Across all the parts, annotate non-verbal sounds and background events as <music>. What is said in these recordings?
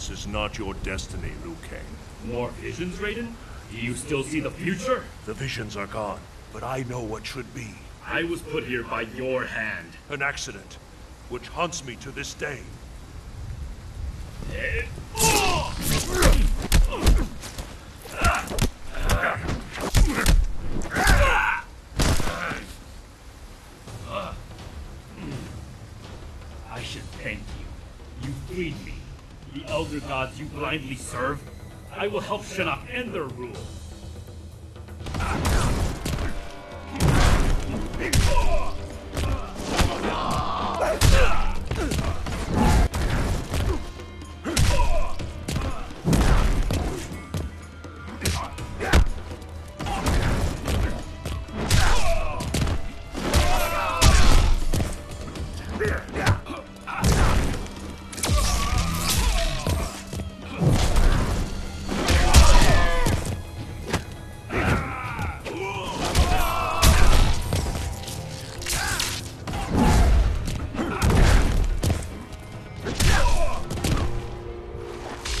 This is not your destiny, Liu Kang. More visions, Raiden? Do you still see the future? The visions are gone, but I know what should be. I was put here by your hand. An accident, which haunts me to this day. I should thank you. You freed me. The Elder Gods you blindly serve. I will help Shinnok end their rule.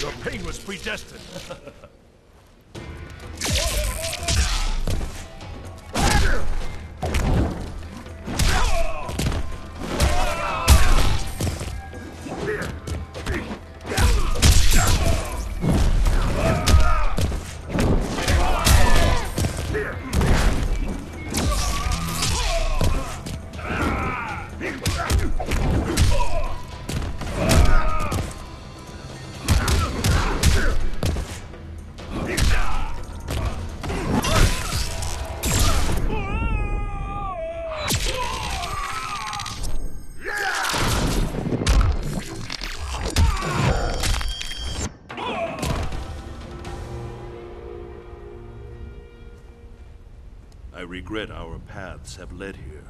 Your pain was predestined. <laughs> I regret our paths have led here.